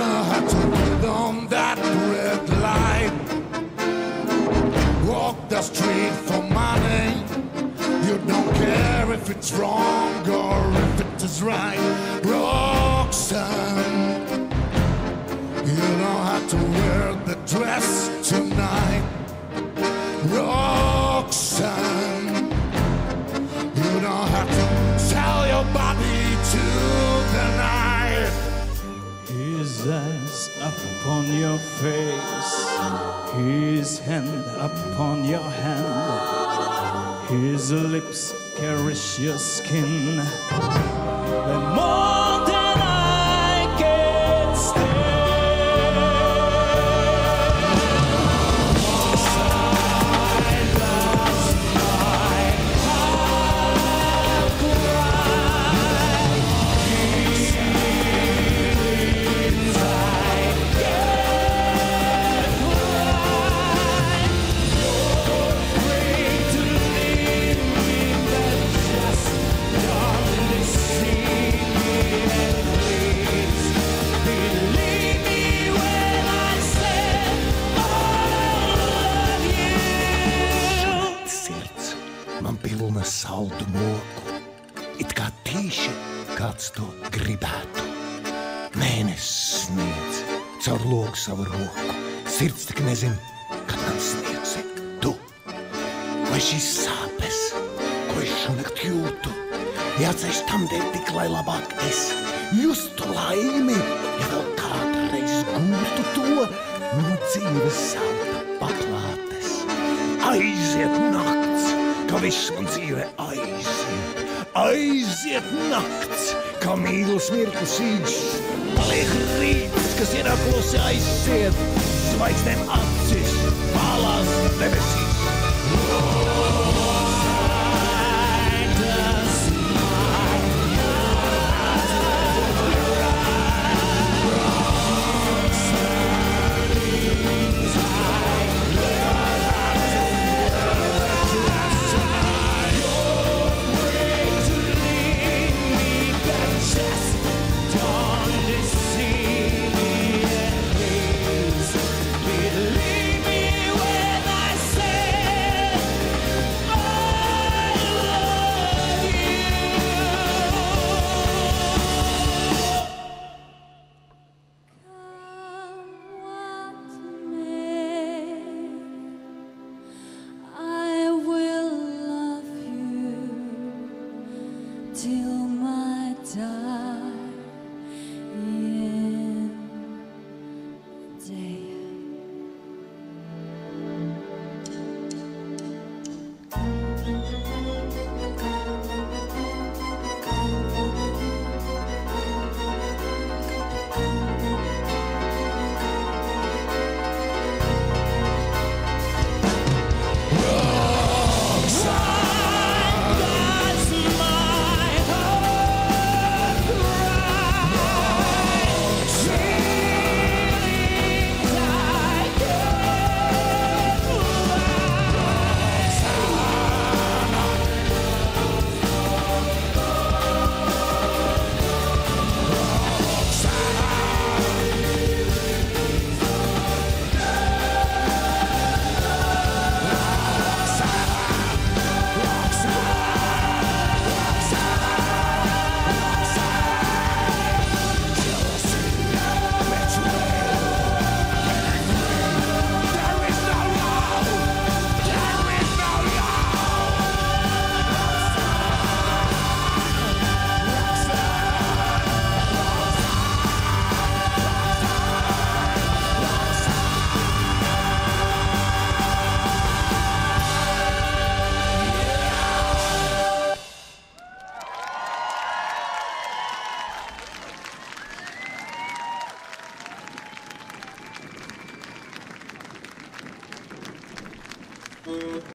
gonna have to put on that red light. Walk the street for money. You don't care if it's wrong or if it is right. Roxanne, you don't have to wear the dress tonight. Upon your face, his hand upon your hand, his lips caress your skin. The more pilna saldu moku, it kā tīši kāds to gribētu. Mēnesis sniedz caur logu savu roku, sirds tik nezin, kad man sniegsi tu. Vai šīs sāpes, ko es šonakt jūtu, jāceļš tam dēļ tik, lai labāk es justu laimi, ja vēl kādreiz gūtu to no dzīves zelta paklātes. Aiziet nakts, pavisam dzīve aiziet. Aiziet nakts, kā mīlestības mirklis īņķis. Paliek rīts, kas ienākos aiziet, zvaigznēm acis, palās debesīs. Oh! till